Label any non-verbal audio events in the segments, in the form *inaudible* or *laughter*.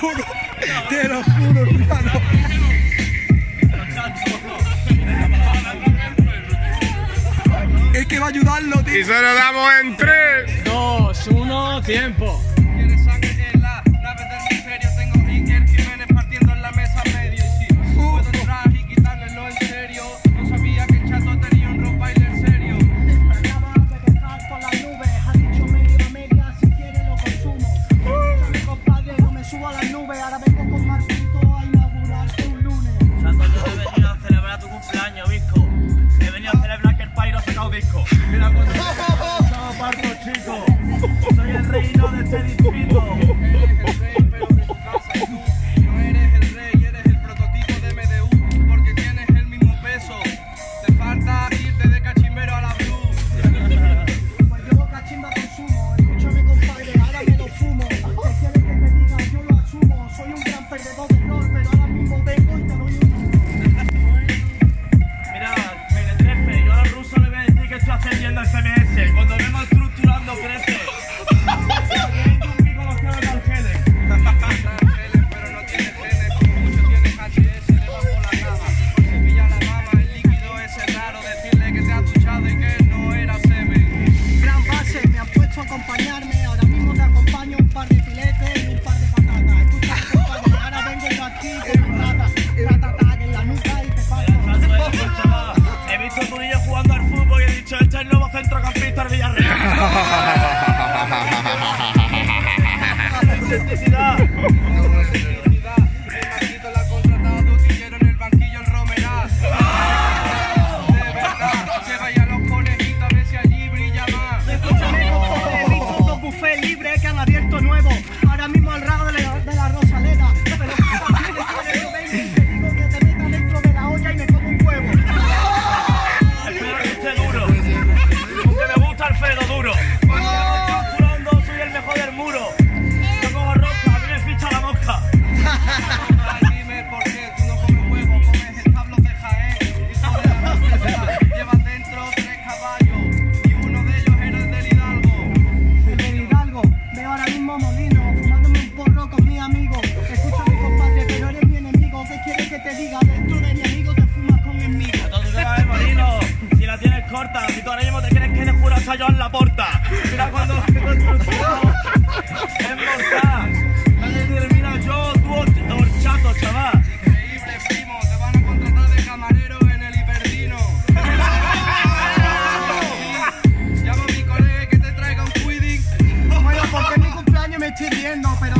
juro, te lo juro, hermano. Es que va a ayudarlo, tío. Y se lo damos en 3, 2, 1, tiempo. Mira, pues, *laughs* parto chico. Soy el reino de este distrito. acompañarme. Ahora mismo te acompaño un par de filetes y un par de patatas. Escucha, compadre, ahora vengo yo aquí con plata, plata en la nuca y te paso. He visto a tu niño jugando al fútbol y he dicho, este es el nuevo centrocampista del Villarreal. *laughs* ¡Autenticidad! abierto nuevo. Ahora mismo el rabo cortas. Y tú ahora mismo te crees que eres cura soy en la porta. Mira cuando la construcción es mortal. Mira yo, tú, horchato, chaval. Increíble, primo. Te van a contratar de camarero en el hiperdino. Llamo *laughs* a mi colega que te traiga un pudding. Bueno, porque mi cumpleaños me estoy viendo, pero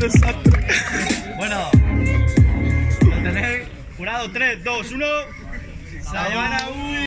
desastre. Bueno, lo tenés jurado 3, 2, 1. Sayana, uy.